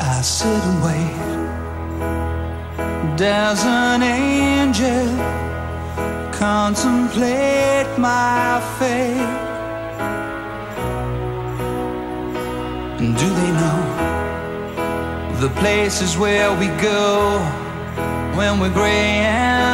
I sit and wait. Does an angel contemplate my fate? And do they know the places where we go when we're gray and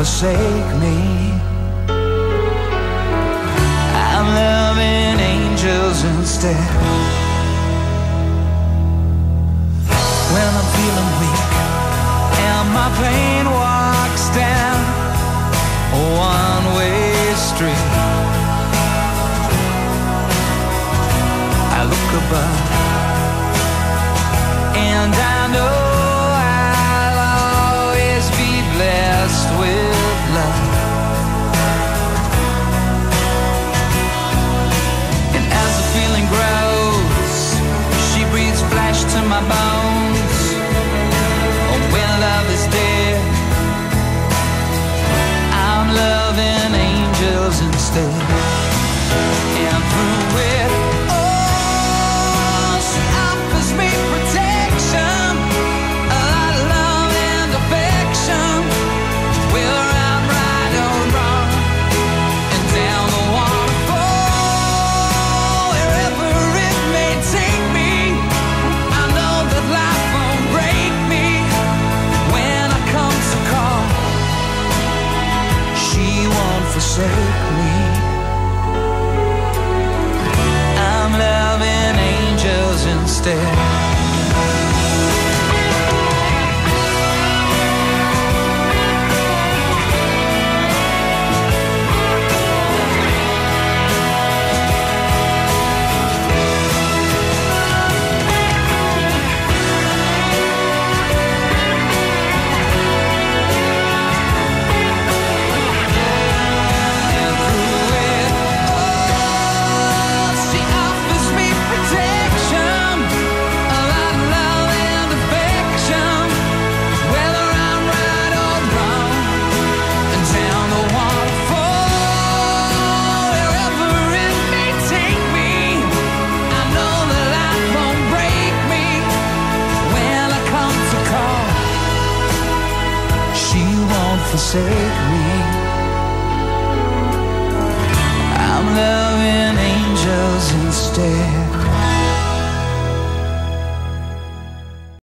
forsake me. I'm loving angels instead. When I'm feeling weak and my pain walks down a one-way street, I look above angels instead. Forsake me. I'm instead.